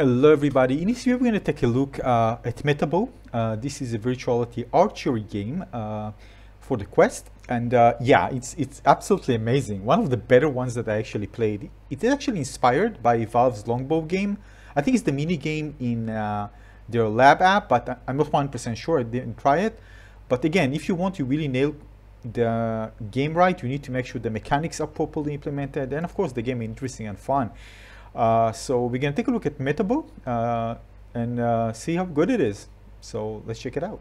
Hello everybody, in this video we're going to take a look uh, at Metabow. Uh, this is a virtuality archery game uh, for the Quest and uh, yeah, it's it's absolutely amazing. One of the better ones that I actually played. It is actually inspired by Valve's Longbow game. I think it's the mini game in uh, their lab app, but I'm not 100% sure, I didn't try it. But again, if you want to really nail the game right, you need to make sure the mechanics are properly implemented and of course the game is interesting and fun. Uh, so we're going to take a look at Metabow uh, and uh, see how good it is. So let's check it out.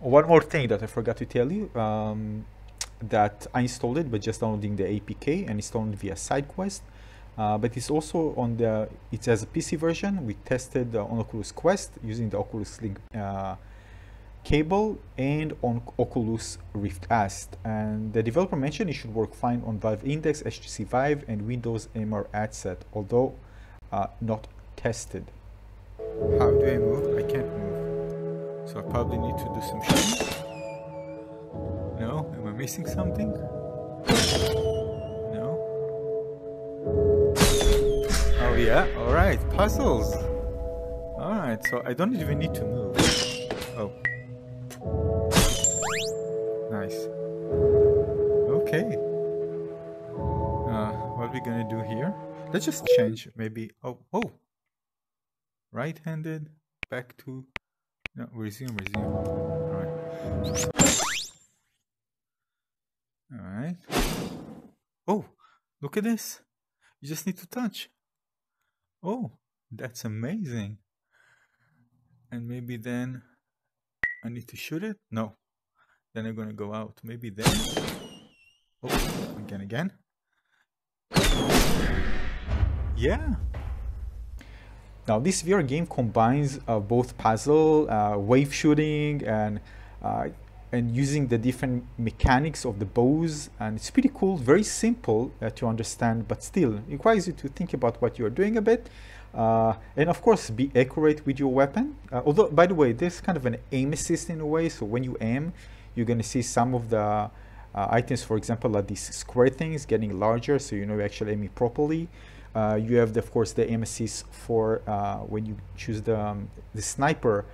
One more thing that I forgot to tell you, um, that I installed it by just downloading the APK and installing via SideQuest. Uh, but it's also on the, it has a PC version. We tested on Oculus Quest using the Oculus Link uh, cable and on Oculus Rift S. And the developer mentioned it should work fine on Valve Index, HTC Vive, and Windows MR Headset, although uh, not tested. How do I move? I can't move. So I probably need to do some shit. No? Am I missing something? No? Oh yeah? Alright, puzzles! Alright, so I don't even need to move. Nice. Okay. Uh, what are we gonna do here? Let's just change maybe. Oh, oh. Right-handed. Back to. No, resume, resume. All right. All right. Oh, look at this. You just need to touch. Oh, that's amazing. And maybe then I need to shoot it? No. Then I'm gonna go out. Maybe then. Oh, again, again. Yeah. Now this VR game combines uh, both puzzle, uh, wave shooting, and uh, and using the different mechanics of the bows, and it's pretty cool. Very simple uh, to understand, but still requires you to think about what you are doing a bit. Uh, and of course, be accurate with your weapon. Uh, although, by the way, there's kind of an aim assist in a way. So when you aim, you're going to see some of the uh, items, for example, like these square things getting larger, so you know you're actually aiming properly. Uh, you have, the, of course, the assist for uh, when you choose the, um, the sniper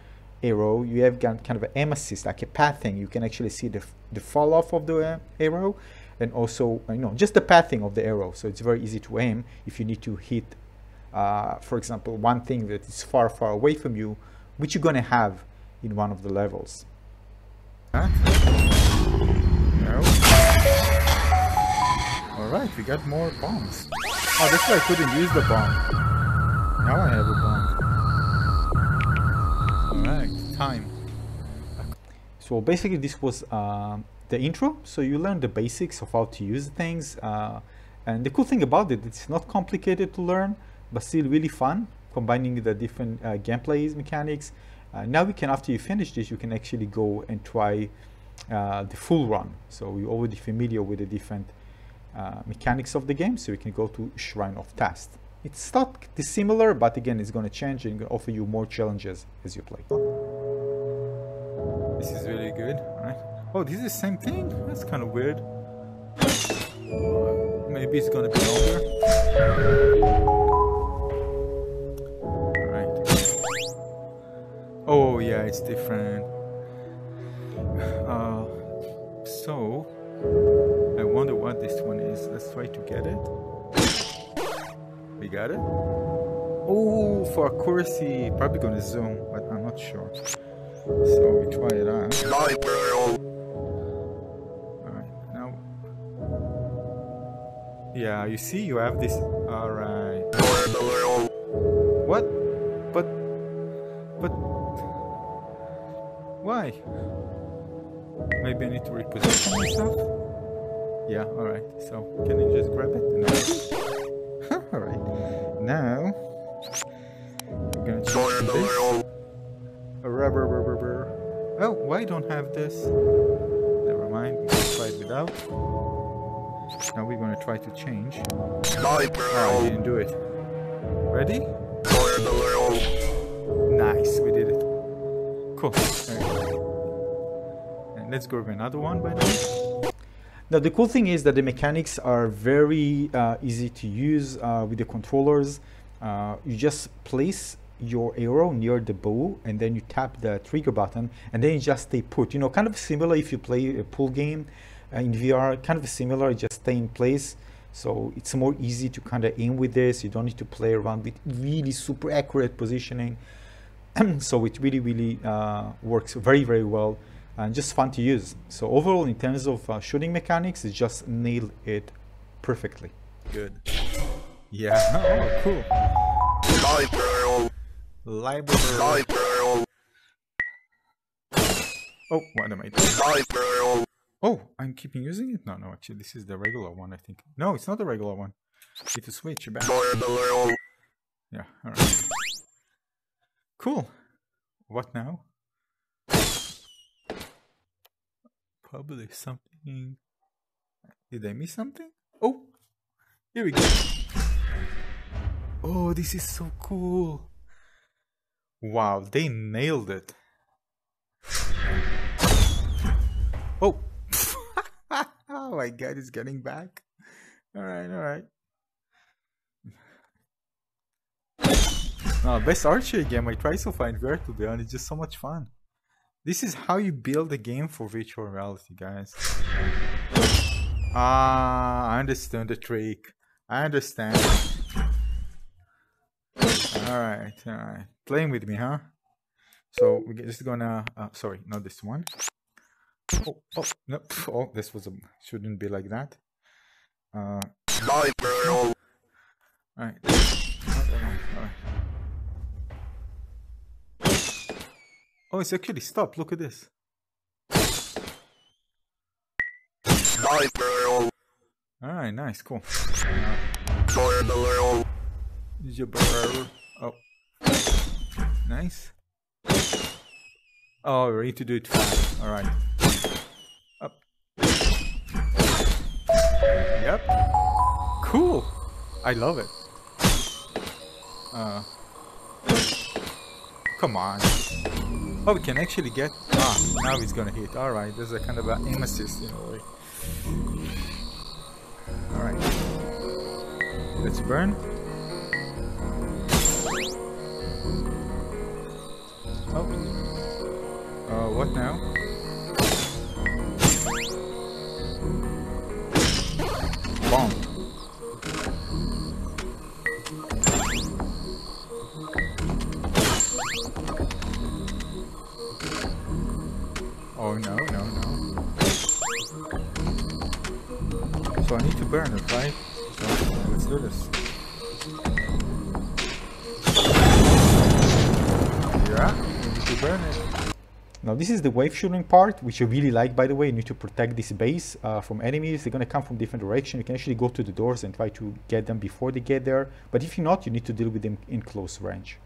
arrow, you have kind of an aim assist, like a pathing. You can actually see the, the fall off of the uh, arrow and also, you know, just the pathing of the arrow. So it's very easy to aim if you need to hit, uh, for example, one thing that is far, far away from you, which you're going to have in one of the levels. Huh? No. Alright, we got more bombs. Oh, that's why I couldn't use the bomb. Now I have a bomb. Alright, time. So basically this was uh, the intro. So you learn the basics of how to use things. Uh, and the cool thing about it, it's not complicated to learn, but still really fun, combining the different uh, gameplay mechanics now we can, after you finish this, you can actually go and try uh, the full run. So we're already familiar with the different uh, mechanics of the game, so we can go to Shrine of Test. It's not dissimilar, but again, it's going to change and offer you more challenges as you play. This is really good, right? Oh, this is the same thing? That's kind of weird. Maybe it's going to be longer. Oh yeah, it's different. Uh, so, I wonder what this one is. Let's try to get it. We got it? Oh, for accuracy, probably gonna zoom, but I'm not sure. So we try it out. Alright, now. Yeah, you see, you have this. Alright. What? But. But. Why? Maybe I need to reposition myself? Yeah, alright. So, can I just grab it? No. alright. Now, we're gonna change this. Rubber, rubber, rubber. Oh, why don't have this? Never mind, we can try it without. Now we're gonna try to change. Oh, I didn't do it. Ready? Nice, we did it. Cool. And let's grab another one by now. Now the cool thing is that the mechanics are very uh, easy to use uh, with the controllers. Uh, uh, you just place your arrow near the bow and then you tap the trigger button and then you just stay put. You know, kind of similar if you play a pool game uh, in VR, kind of similar, just stay in place. So it's more easy to kind of aim with this. You don't need to play around with really super accurate positioning. so it really, really uh, works very, very well and just fun to use. So overall, in terms of uh, shooting mechanics, it just nailed it perfectly. Good. Yeah. Oh, cool. Library. Library. Oh, what am I doing? Oh, I'm keeping using it? No, no, actually, this is the regular one, I think. No, it's not the regular one. Need to switch back. Yeah, alright. Cool. What now? Publish something. Did I miss something? Oh, here we go. Oh, this is so cool. Wow, they nailed it. Oh. oh my god, it's getting back. Alright, alright. No, best archery game I tried to find where to be honest, it's just so much fun. This is how you build a game for virtual reality, guys. Ah, I understand the trick. I understand. Alright, alright. Playing with me, huh? So we're just gonna uh, sorry, not this one. Oh, oh, no, oh, this was a shouldn't be like that. Uh, all right. Oh, it's actually stopped. Look at this. Alright, nice, cool. Oh. Nice. Oh, we need to do it fast. Alright. Up. Yep. Cool. I love it. Uh. Come on. Oh, we can actually get... Ah, now he's gonna hit. Alright, there's a kind of an aim assist in a way. Alright. Let's burn. Oh. Uh, what now? Bomb. I need to burn it, right? So let's do this. Yeah, need to burn it. Now this is the wave shooting part, which I really like by the way. You need to protect this base uh, from enemies. They're gonna come from different directions. You can actually go to the doors and try to get them before they get there. But if you're not, you need to deal with them in close range.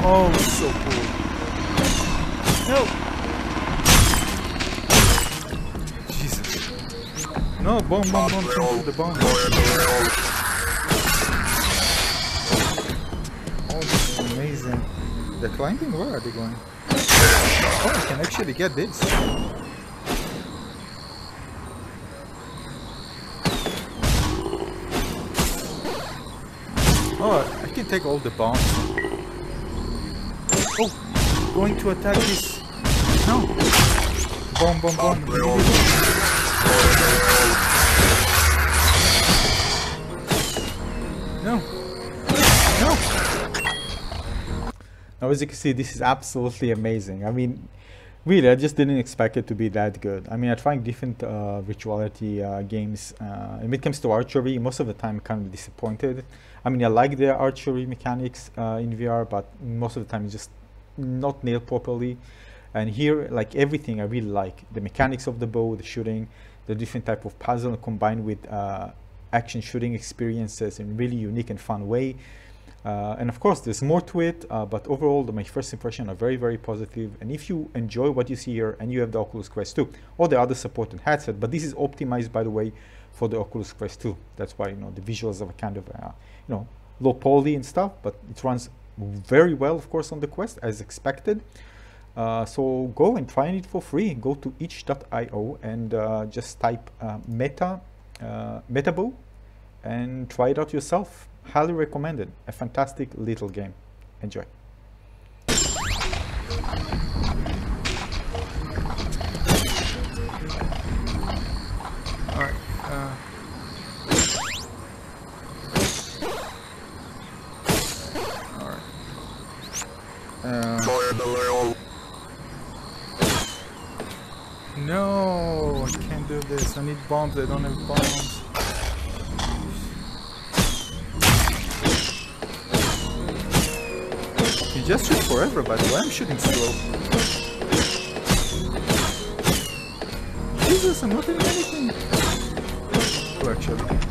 Oh, so cool. No. Jesus. No, bomb, bomb, bomb, to the bomb. Oh, this is amazing. They're climbing? Where are they going? Oh, I can actually get this. Oh, I can take all the bombs. Going to attack this. No. Bomb, bomb, bomb. No. No. Now, as you can see, this is absolutely amazing. I mean, really, I just didn't expect it to be that good. I mean, I tried different uh, virtuality uh, games. Uh, when it comes to archery, most of the time, I'm kind of disappointed. I mean, I like the archery mechanics uh, in VR, but most of the time it's just not nailed properly. And here, like everything, I really like the mechanics of the bow, the shooting, the different type of puzzle combined with uh, action shooting experiences in really unique and fun way. Uh, and of course, there's more to it, uh, but overall, the, my first impression are very, very positive. And if you enjoy what you see here, and you have the Oculus Quest 2 or the other supported headset, but this is optimized, by the way, for the Oculus Quest 2. That's why you know the visuals are a kind of uh, you know low poly and stuff, but it runs very well, of course, on the Quest as expected. Uh, so go and find it for free. Go to itch.io and uh, just type uh, meta uh, Metabow and try it out yourself. Highly recommended. A fantastic little game. Enjoy. I need bombs. I don't have bombs. You just shoot forever, by the way. I'm shooting slow. Jesus, I'm not doing anything. Oh, actually.